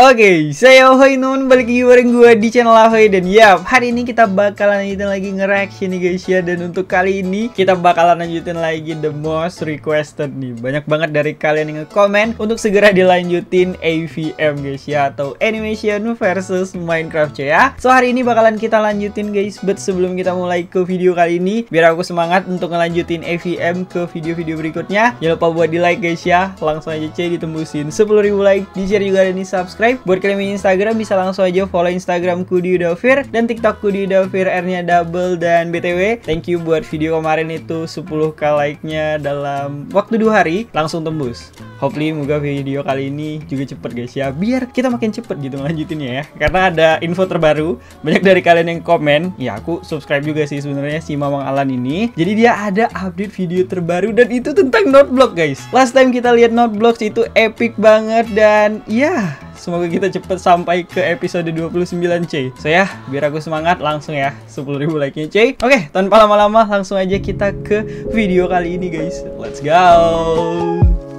Oke, saya Ahoy Nun, balik lagi bareng gue di channel Ahoy. Dan ya, hari ini kita bakalan lanjutin lagi nge-reaction nih guys ya. Dan untuk kali ini, kita bakalan lanjutin lagi the most requested nih. Banyak banget dari kalian yang nge-comment untuk segera dilanjutin AVM guys ya. Atau Animation versus Minecraft ya. So, hari ini bakalan kita lanjutin guys. But sebelum kita mulai ke video kali ini Biar aku semangat untuk ngelanjutin AVM ke video-video berikutnya. Jangan lupa buat di like guys ya. Langsung aja cuy ditembusin 10.000 like, di share juga dan di subscribe Buat kalian yang Instagram bisa langsung aja follow Instagram Kudi Udafir dan TikTok Kudi Udafir R-nya double dan BTW thank you buat video kemarin itu 10k like-nya dalam waktu dua hari. Langsung tembus. Hopefully moga video kali ini juga cepet guys ya. Biar kita makin cepet gitu lanjutinnya ya. Karena ada info terbaru banyak dari kalian yang komen. Ya aku subscribe juga sih sebenarnya si Mamang Alan ini. Jadi dia ada update video terbaru dan itu tentang noteblock guys. Last time kita lihat noteblock itu epic banget dan ya Semoga kita cepet sampai ke episode 29 C So ya, biar aku semangat langsung ya 10.000 like-nya C Oke, tanpa lama-lama langsung aja kita ke video kali ini guys. Let's go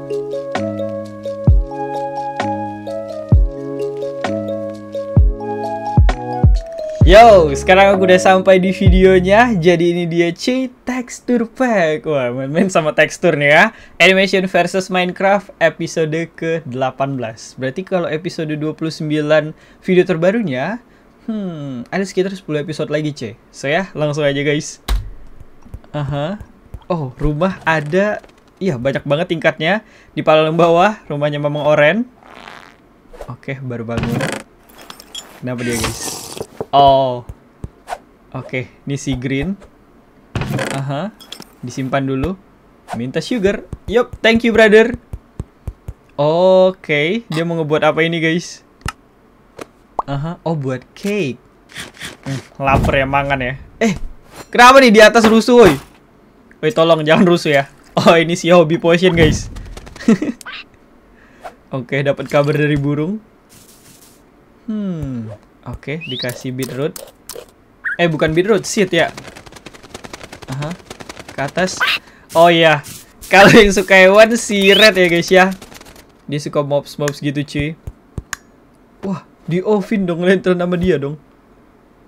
Yo, sekarang aku udah sampai di videonya. Jadi ini dia C Texture Pack. Wah, main-main sama tekstur nih ya. Animation versus Minecraft episode ke-18. Berarti kalau episode 29 video terbarunya, hmm, ada sekitar 10 episode lagi, C. So ya, langsung aja guys. Aha. Oh, rumah ada Iya, banyak banget tingkatnya. Di paling bawah, rumahnya Mamang Oren. Oke, baru bangun. Kenapa dia, guys? Oh. Oke, ini si green. Aha. Disimpan dulu. Minta sugar. Yup, thank you brother. Oke, dia mau ngebuat apa ini guys? Aha, oh buat cake. Hmm, lapar ya mangan ya. Eh, kenapa nih di atas rusuh woi? Woi, tolong jangan rusuh ya. Oh, ini si hobi potion guys. Oke, dapat kabar dari burung. Hmm. Oke, dikasih beetroot. Eh, bukan beetroot, seed ya. Aha. Ke atas. Oh iya. Kalau yang suka hewan si red ya guys ya. Dia suka mobs-mobs gitu cuy. Wah, di oven dong lentern nama dia dong.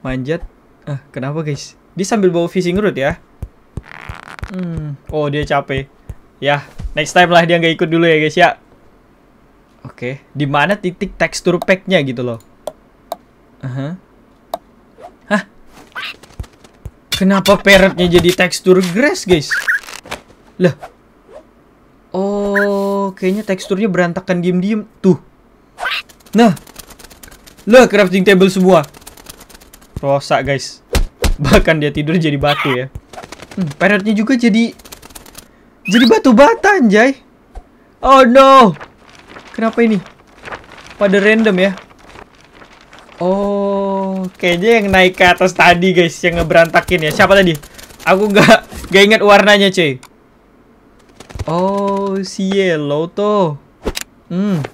Manjat. Ah, kenapa guys? Dia sambil bawa fishing rod ya. Hmm. Oh, dia capek. Ya, next time lah dia nggak ikut dulu ya guys ya. Oke, di mana titik tekstur packnya gitu loh. Aha. Hah? Kenapa parrotnya jadi tekstur grass, guys? Lah. Oh, kayaknya teksturnya berantakan diem-diem. Tuh. Nah. Lah, crafting table semua. Rosak, guys. Bahkan dia tidur jadi batu ya. Hmm, parrotnya juga jadi... Jadi batu bata, anjay. Oh, no. Kenapa ini? Pada random ya. Oh, kayaknya yang naik ke atas tadi guys, yang ngeberantakin ya. Siapa tadi? Aku nggak nggak ingat warnanya, cuy. Oh, si yellow tuh. Hmm.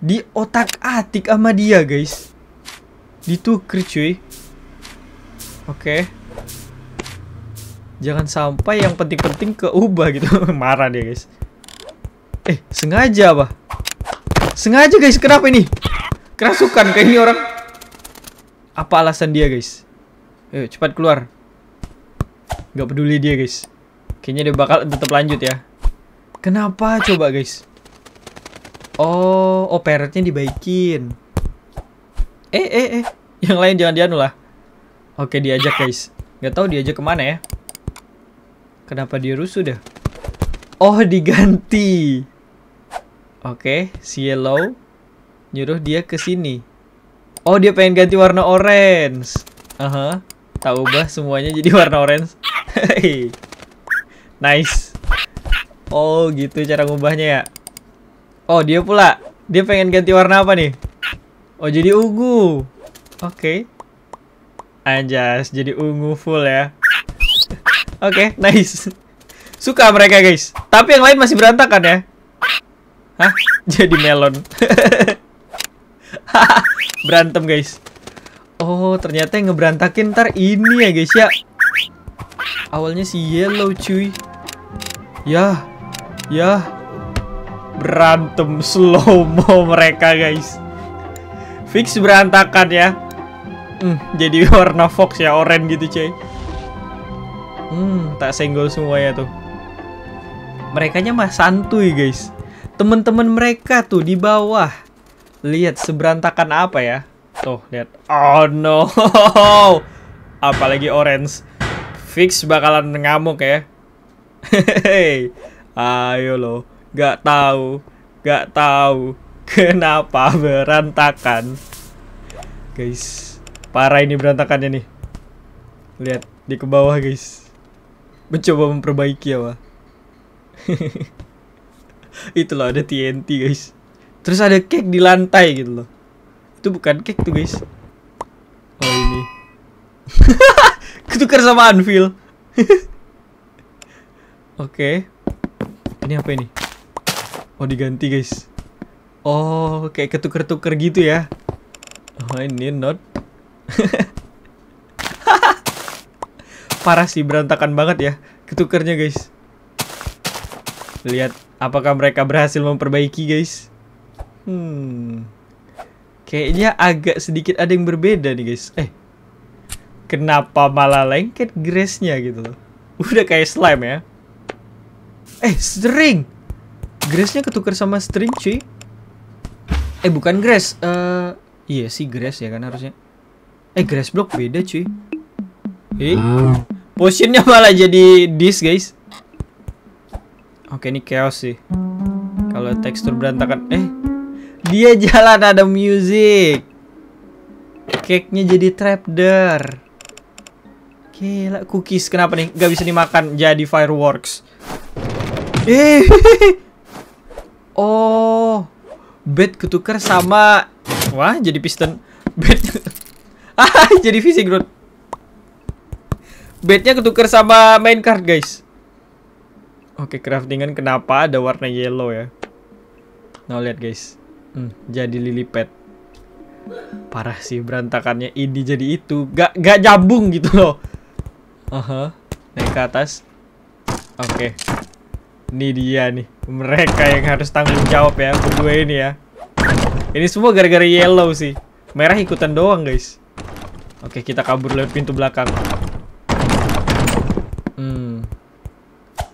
Di otak atik sama dia, guys. Ditukar, cuy. Oke. Jangan sampai yang penting-penting keubah gitu. Marah dia, guys. Eh, sengaja apa? Sengaja, guys. Kenapa ini? Kerasukan kayak ini orang. Apa alasan dia guys? Ayo cepat keluar. Nggak peduli dia guys. Kayaknya dia bakal tetap lanjut ya. Kenapa? Coba guys. Oh oh dibaikin. Eh eh eh. Yang lain jangan dianu lah. Oke diajak guys. Nggak tahu diajak ke mana ya. Kenapa dia rusuh dah oh diganti. Oke si yellow nyuruh dia ke sini. Oh, dia pengen ganti warna orange. Aha. Tak ubah semuanya jadi warna orange. nice. Oh, gitu cara ngubahnya ya. Oh, dia pula. Dia pengen ganti warna apa nih? Oh, jadi ungu. Oke. Okay. Anjas, jadi ungu full ya. Oke, okay, nice. Suka mereka, guys. Tapi yang lain masih berantakan ya. Hah? Jadi melon. Berantem guys. Oh, ternyata yang ngeberantakin ntar ini ya guys ya. Awalnya si yellow cuy. Ya. Ya. Berantem slow mo mereka guys. Fix berantakan ya. Hmm, jadi warna fox ya, oranye gitu cuy. Hmm, tak senggol semuanya tuh. Merekanya mah santuy guys. Temen-temen mereka tuh di bawah. Lihat seberantakan apa ya. Tuh, lihat. Oh no. Apalagi orange. Fix bakalan ngamuk ya. Hehehe. Ayo lo. Gak tahu. Gak tahu. Kenapa berantakan. Guys. Parah ini berantakannya nih. Lihat. Di ke bawah guys. Mencoba memperbaiki ya, Wah. Itu loh ada TNT guys. Terus ada cake di lantai gitu loh. Itu bukan cake tuh guys. Oh ini. Ketukar sama anvil. Oke. Ini apa ini? Oh diganti guys. Oh kayak ketuker-tuker gitu ya. Oh ini not. Parah sih berantakan banget ya ketukernya guys. Lihat apakah mereka berhasil memperbaiki guys. Hmm. Kayaknya agak sedikit ada yang berbeda nih guys. Eh. Kenapa malah lengket grace-nya gitu loh. Udah kayak slime ya. Eh, string. Grace-nya ketukar sama string cuy. Eh, bukan grace. Eh, uh, iya sih grace ya kan harusnya. Eh, grace block beda cuy. Eh, potionnya malah jadi dis guys. Oke ini chaos sih. Kalau tekstur berantakan, eh dia jalan ada music. Cake-nya jadi trapdoor. Gila, cookies kenapa nih Gak bisa dimakan jadi fireworks? Eh. Oh. Bed ketukar sama Wah, jadi piston. Bed. ah, jadi fishing rod. Bednya ketukar sama main card, guys. Oke, craftingan kenapa ada warna yellow ya? Nah, lihat guys. Hmm, jadi lily pad. Parah sih berantakannya ini jadi itu. Gak gak jambung gitu loh. Aha. Naik ke atas. Oke. Ini dia nih. Mereka yang harus tanggung jawab ya. Berdua ini ya. Ini semua gara-gara yellow sih. Merah ikutan doang guys. Oke, kita kabur lewat pintu belakang. Hmm.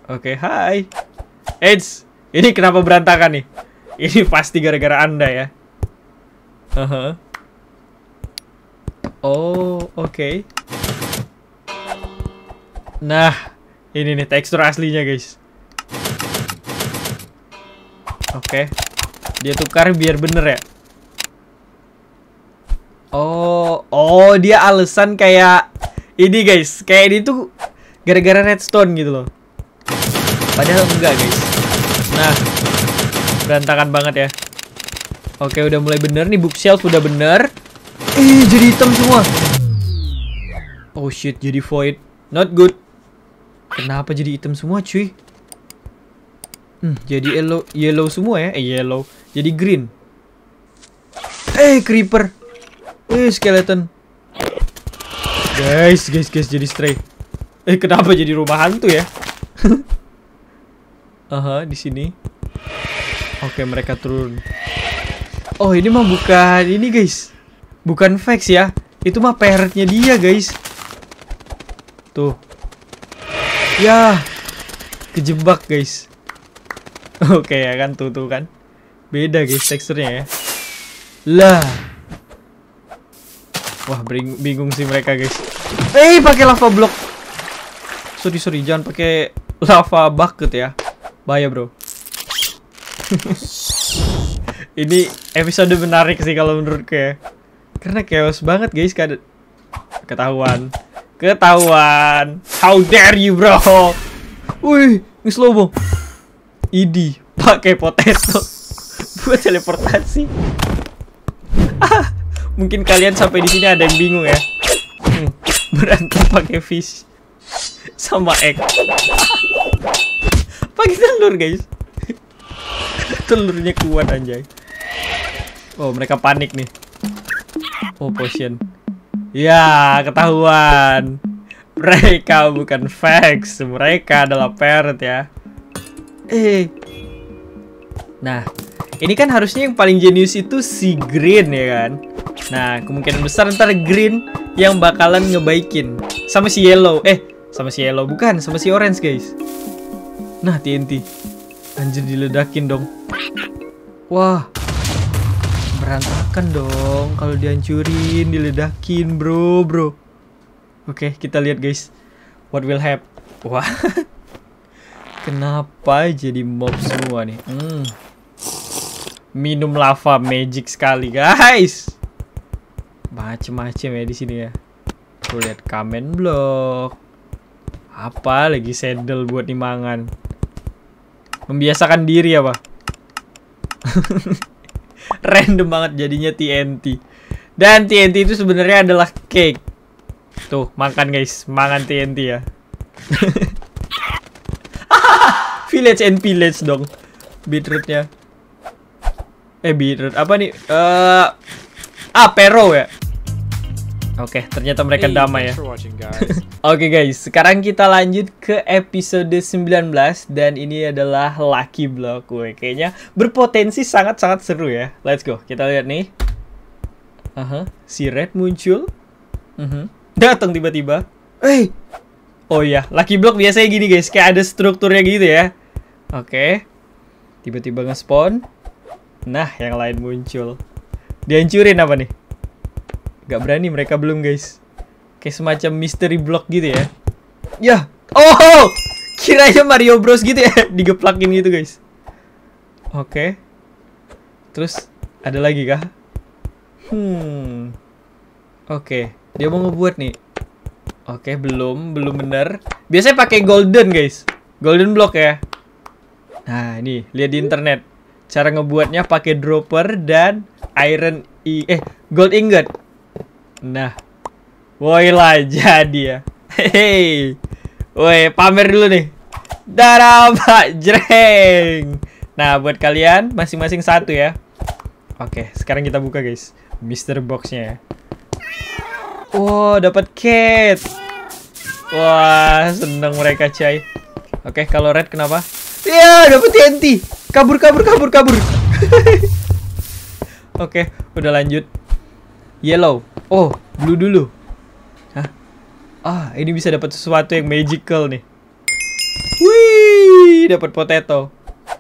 Oke, okay, hai. Eits, ini kenapa berantakan nih? Ini pasti gara-gara Anda ya. Uh -huh. Oh, oke. Okay. Nah, ini nih tekstur aslinya, guys. Oke. Okay. Dia tukar biar bener ya. Oh, oh dia alasan kayak ini guys, kayak ini tuh gara-gara redstone gitu loh. Padahal enggak guys Nah Berantakan banget ya. Oke udah mulai bener nih bookshelf udah bener. Eh jadi hitam semua. Oh shit jadi void. Not good. Kenapa jadi hitam semua cuy? Hmm, Jadi yellow, yellow semua ya? Eh yellow. Jadi green. Eh creeper. Eh skeleton. Guys guys guys jadi stray. Eh kenapa jadi rumah hantu ya? Aha, di sini. Oke, mereka turun. Oh, ini mah bukan ini, guys. Bukan fax ya. Itu mah parrotnya dia, guys. Tuh. Ya. Kejebak, guys. Oke ya kan, tuh tuh kan. Beda, guys, teksturnya ya. Lah. Wah, bingung sih mereka, guys. Eh, pakai lava block. Sorry, sorry, jangan pakai lava bucket ya. Bahaya bro. Ini episode menarik sih kalau menurut ya. Karena chaos banget guys kan. Ketahuan. Ketahuan. How dare you bro. Wih, ini slow mo. Idi pakai potato buat teleportasi. mungkin kalian sampai di sini ada yang bingung ya. Hmm, berantem pakai fish sama egg pakai telur guys telurnya kuat anjay. Oh mereka panik nih. Oh potion. Ya ketahuan. Mereka bukan fax mereka adalah parrot ya. Eh. Nah ini kan harusnya yang paling jenius itu si green ya kan? Nah, kemungkinan besar ntar green yang bakalan ngebaikin. Sama si yellow. Eh, sama si yellow. Bukan, sama si orange, guys. Nah, TNT. Anjir diledakin dong. Wah. Berantakan dong kalau dihancurin, diledakin, bro, bro. Oke, kita lihat, guys. What will happen? Wah. Kenapa jadi mob semua nih? Hmm. Minum lava magic sekali, guys. Macem-macem ya di sini ya. Tuh lihat kamen block. Apa lagi saddle buat dimangan? Membiasakan diri apa? Random banget jadinya TNT. Dan TNT itu sebenarnya adalah cake. Tuh, makan guys, makan TNT ya. village and village dong. Beetrootnya. Eh beetroot apa nih? Eh uh, ah pero ya. Oke, okay, ternyata mereka damai ya. Oke okay, guys, sekarang kita lanjut ke episode 19 dan ini adalah Lucky Block. Gue kayaknya berpotensi sangat-sangat seru ya. Let's go. Kita lihat nih. Aha, uh -huh. si Red muncul. Uh mhm. -huh. Datang tiba-tiba. Eh. Hey. Oh iya, Lucky Block biasanya gini guys, kayak ada strukturnya gitu ya. Oke. Okay. Tiba-tiba nge-spawn. Nah, yang lain muncul. Dihancurin apa nih? Gak berani mereka belum guys. Kayak semacam mystery block gitu ya. Ya. Oh! Kiranya Mario Bros gitu ya. Digeplakin gitu guys. Oke. Okay. Terus ada lagi kah? Hmm. Oke. Okay. Dia mau ngebuat nih. Oke, okay, belum, belum bener. Biasanya pakai golden, guys. Golden block ya. Nah, ini lihat di internet. Cara ngebuatnya pakai dropper dan iron i eh gold ingot. Nah. Woi lah jadi ya. Hei. Woi, pamer dulu nih. Darah Pak Jreng. Nah, buat kalian masing-masing satu ya. Oke, sekarang kita buka guys. Mister boxnya ya. Oh, dapat cat. Wah, seneng mereka, cai. Oke, kalau red kenapa? Ya, dapat TNT. Kabur, kabur, kabur, kabur. Oke, udah lanjut. Yellow. Oh, blue dulu. Hah? Ah, ini bisa dapat sesuatu yang magical nih. Wih, dapat potato.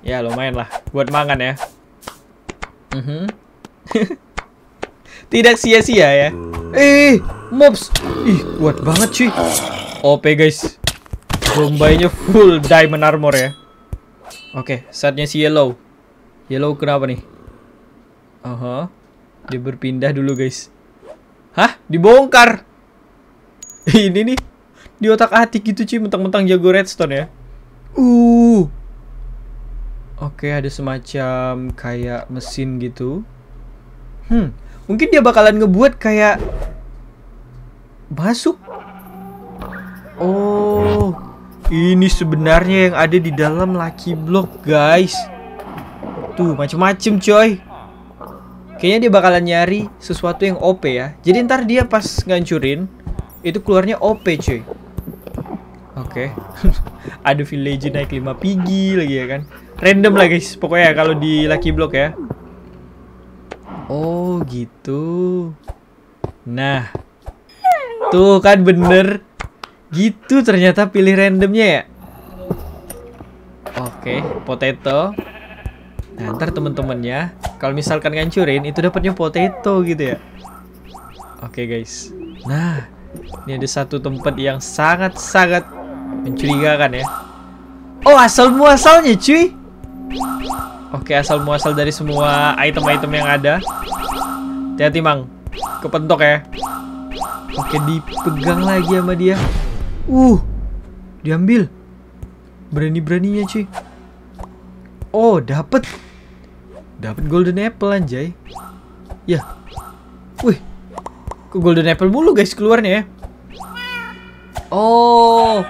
Ya, lumayan lah buat makan ya. Mm -hmm. Tidak sia-sia ya. Eh, mobs. Ih, kuat banget cuy. OP guys. Bombainya full diamond armor ya. Oke, saatnya si yellow. Yellow kenapa nih? Aha. Uh -huh. Dia berpindah dulu guys. Hah? Dibongkar. Ini nih. Di otak atik gitu cuy. Mentang-mentang jago redstone ya. Uh. Oke, ada semacam kayak mesin gitu. Hmm. Mungkin dia bakalan ngebuat kayak masuk. Oh. Ini sebenarnya yang ada di dalam Lucky Block, guys. Tuh, macem-macem coy. Kayaknya dia bakalan nyari sesuatu yang OP ya. Jadi ntar dia pas ngancurin itu keluarnya OP cuy. Oke. Okay. Ada village naik 5 pigi lagi ya kan. Random lah guys pokoknya kalau di Lucky Block ya. Oh gitu. Nah. Tuh kan bener. Gitu ternyata pilih randomnya ya. Oke, okay, potato. Nah, ntar temen-temennya kalau misalkan ngancurin itu dapatnya potato gitu ya. Oke, okay, guys. Nah, ini ada satu tempat yang sangat-sangat mencurigakan ya. Oh, asal muasalnya, cuy. Oke, okay, asal muasal dari semua item-item yang ada. Hati-hati, Mang. Kepentok ya. Oke, dipegang lagi sama dia. Uh, diambil. Berani-beraninya, cuy. Oh, dapet. Dapat golden apple anjay. Ya. Wih. Kok golden apple mulu guys keluarnya ya? Oh.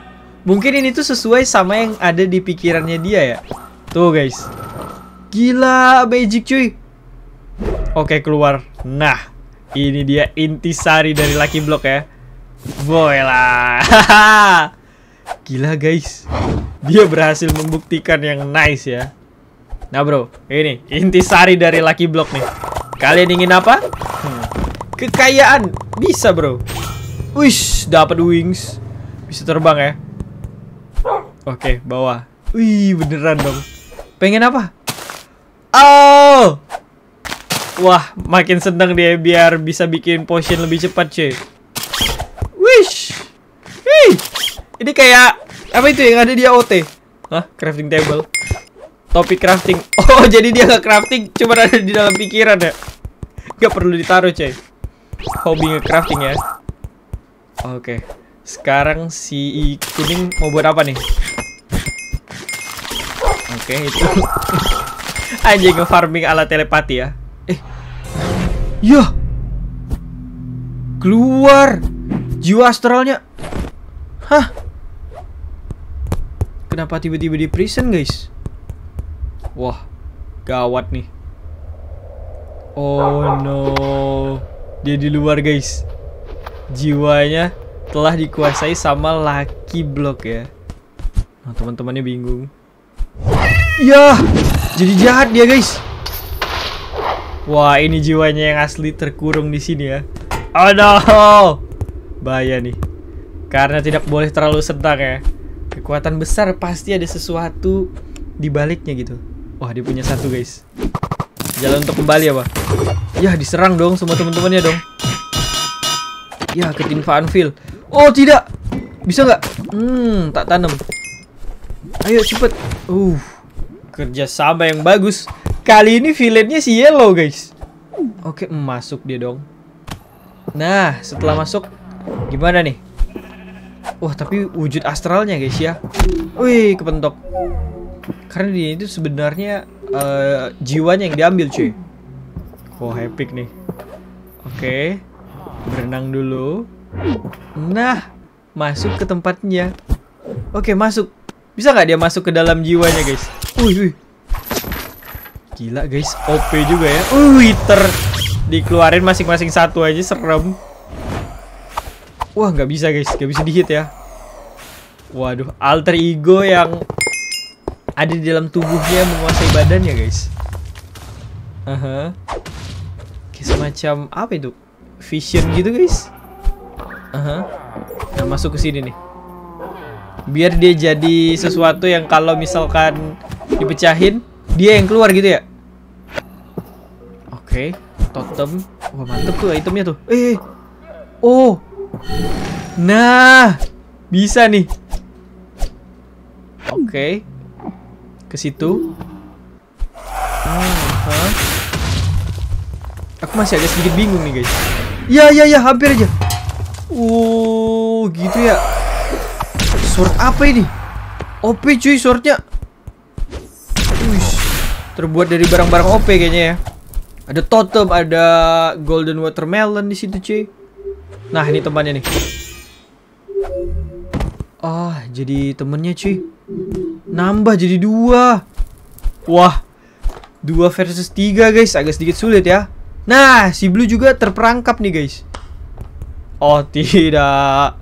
Mungkin ini tuh sesuai sama yang ada di pikirannya dia ya. Tuh guys. Gila magic cuy. Oke keluar. Nah. Ini dia intisari dari Lucky Block ya. Boy lah. Gila guys. Dia berhasil membuktikan yang nice ya. Nah bro, ini intisari dari Lucky Block nih. Kalian ingin apa? Hmm. Kekayaan bisa bro. Wish dapat wings. Bisa terbang ya. Oke bawah. Wih beneran dong. Pengen apa? Oh. Wah makin seneng dia biar bisa bikin potion lebih cepat cuy. Wish. Ini kayak apa itu yang ada di AOT? Hah? Crafting table. Topik crafting. Oh, jadi dia nggak crafting, cuma ada di dalam pikiran ya. Gak perlu ditaruh, coy. Hobi nge-crafting ya. Oke. Sekarang si kuning mau buat apa nih? Oke, itu. Anjing nge-farming ala telepati ya. Eh. Ya. Keluar. Jiwa astralnya. Hah? Kenapa tiba-tiba di prison, guys? Wah, gawat nih. Oh no. Dia di luar, guys. Jiwanya telah dikuasai sama Lucky Block ya. Nah, teman-temannya bingung. Ya, jadi jahat dia, guys. Wah, ini jiwanya yang asli terkurung di sini ya. Oh no. Bahaya nih. Karena tidak boleh terlalu senang ya. Kekuatan besar pasti ada sesuatu di baliknya gitu. Wah, dia punya satu, guys. Jalan untuk kembali apa? Ya, diserang dong semua teman-temannya dong. Ya, ketimpa anvil. Oh, tidak. Bisa nggak? Hmm, tak tanam. Ayo cepet. Uh, kerjasama yang bagus. Kali ini villainnya si Yellow, guys. Oke, masuk dia dong. Nah, setelah masuk, gimana nih? Wah, tapi wujud astralnya, guys ya. Wih, kepentok. Karena dia itu sebenarnya uh, jiwanya yang diambil, cuy. Wah, epic nih. Oke. Berenang dulu. Nah, masuk ke tempatnya. Oke, masuk. Bisa nggak dia masuk ke dalam jiwanya, guys? Wih, wih. Gila, guys. OP juga ya. Wih, ter dikeluarin masing-masing satu aja serem. Wah, nggak bisa, guys. Nggak bisa dihit ya. Waduh, alter ego yang ada di dalam tubuhnya menguasai badannya guys. Aha. Kayak semacam apa itu? Vision gitu guys. Aha. Nah masuk ke sini nih. Biar dia jadi sesuatu yang kalau misalkan dipecahin dia yang keluar gitu ya. Oke, okay. totem. Wah mantep tuh itemnya tuh. Eh, oh. Nah, bisa nih. Oke. Okay ke situ. Hmm, Aku masih agak sedikit bingung nih guys. Ya ya ya hampir aja. Oh gitu ya. Sword apa ini? OP cuy swordnya. Terbuat dari barang-barang OP kayaknya ya. Ada totem, ada golden watermelon di situ cuy. Nah ini temannya nih. Ah, oh, jadi temennya cuy. Nambah jadi dua. Wah, dua versus tiga guys, agak sedikit sulit ya. Nah, si Blue juga terperangkap nih guys. Oh tidak,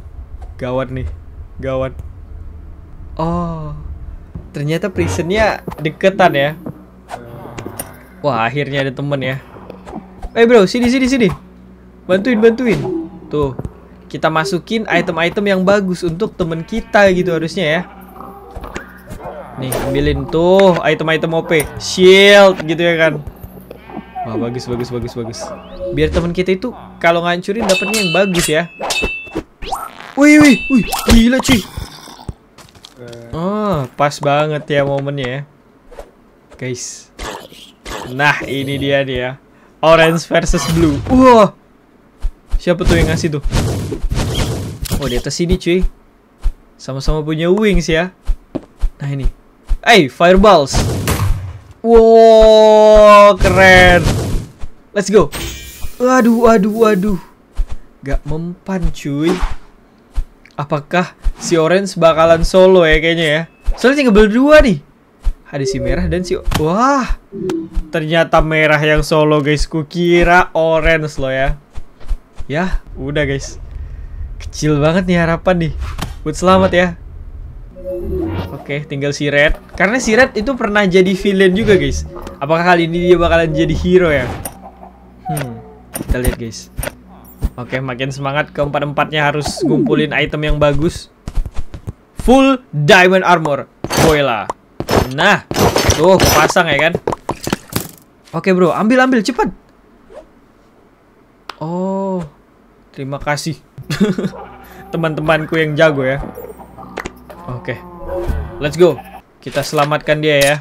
gawat nih, gawat. Oh, ternyata prisonnya deketan ya. Wah, akhirnya ada temen ya. Eh bro, sini sini sini. Bantuin bantuin. Tuh, kita masukin item-item yang bagus untuk temen kita gitu harusnya ya. Nih, ambilin tuh item-item OP. Shield gitu ya kan. Wah, bagus bagus bagus bagus. Biar teman kita itu kalau ngancurin dapatnya yang bagus ya. Wih, wih, wih, gila cuy. Oh, pas banget ya momennya ya. Guys. Nah, ini dia nih ya. Orange versus blue. Wah. Siapa tuh yang ngasih tuh? Oh, di atas sini cuy. Sama-sama punya wings ya. Nah, ini. Hey, fireballs. Wow, keren. Let's go. Waduh, waduh, waduh. Gak mempan, cuy. Apakah si Orange bakalan solo ya kayaknya ya? Soalnya tinggal berdua nih. Ada si merah dan si... Wah. Ternyata merah yang solo, guys. Kukira Orange loh ya. Ya, udah guys. Kecil banget nih harapan nih. Buat selamat ya. Oke, okay, tinggal si Red. Karena si Red itu pernah jadi villain juga, guys. Apakah kali ini dia bakalan jadi hero ya? Hmm, kita lihat, guys. Oke, makin semangat keempat-empatnya harus ngumpulin item yang bagus. Full diamond armor. Boyla. Nah, tuh pasang ya kan. Oke bro, ambil ambil cepat. Oh, terima kasih teman-temanku yang jago ya. Oke, let's go. Kita selamatkan dia ya.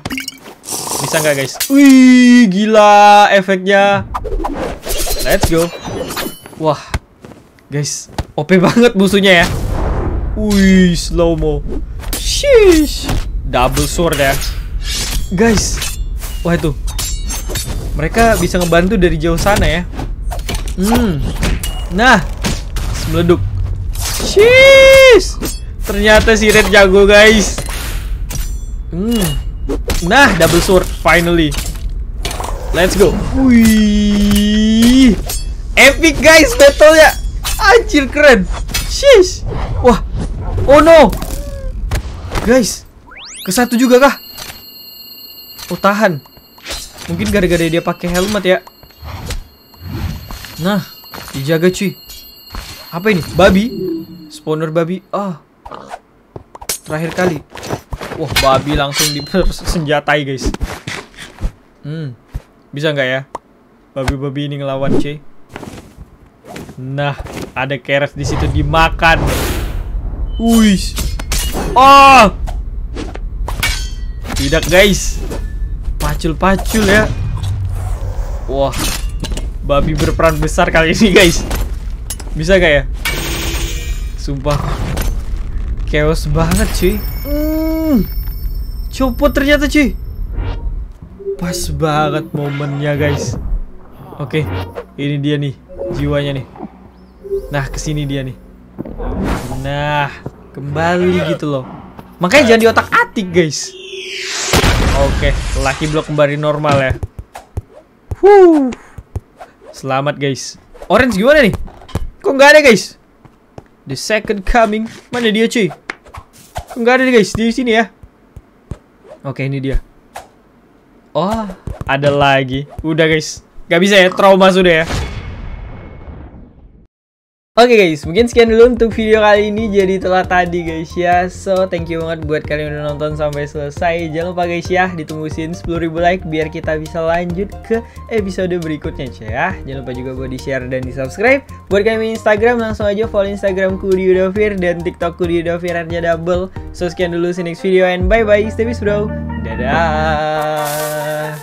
Bisa nggak guys? Wih, gila efeknya. Let's go. Wah, guys, OP banget musuhnya ya. Wih, slow mo. Sheesh. Double sword ya. Guys. Wah itu. Mereka bisa ngebantu dari jauh sana ya. Hmm. Nah. Meleduk. Sheesh. Ternyata si Red jago, guys. Hmm. Nah, double sword finally. Let's go. Wih. Epic guys battle-nya. Anjir keren. Shish. Wah. Oh no. Guys. Ke satu juga kah? Oh tahan. Mungkin gara-gara dia pakai helmet ya. Nah, dijaga cuy. Apa ini? Babi? Spawner babi. Ah. Oh. Terakhir kali. Wah, babi langsung dipersenjatai, guys. Hmm. Bisa nggak ya? Babi-babi ini ngelawan, cuy. Nah, ada keres di situ dimakan. Wih. Oh. Tidak, guys. Pacul-pacul ya. Wah. Babi berperan besar kali ini, guys. Bisa gak ya? Sumpah. Chaos banget, cuy. Hmm. Copot ternyata, cuy. Pas banget momennya, guys. Oke, ini dia nih jiwanya nih. Nah, ke sini dia nih. Nah, kembali gitu loh. Makanya jangan di otak atik, guys. Oke, laki blok kembali normal ya. Huh. Selamat, guys. Orange gimana nih? Kok nggak ada, guys? The second coming. Mana dia, cuy? Kok nggak ada nih, guys? Di sini ya. Oke, ini dia. Oh, ada lagi. Udah, guys. Gak bisa ya, trauma sudah ya. Oke okay guys, mungkin sekian dulu untuk video kali ini. Jadi telah tadi guys ya. So thank you banget buat kalian yang udah nonton sampai selesai. Jangan lupa guys ya, ditungguin 10.000 like biar kita bisa lanjut ke episode berikutnya cuy ya. Jangan lupa juga buat di share dan di subscribe Buat kalian Instagram langsung aja follow Instagramku di Udovir dan TikTokku di Udovir artinya double. So sekian dulu, see next video and bye bye, stay peace bro. Dadah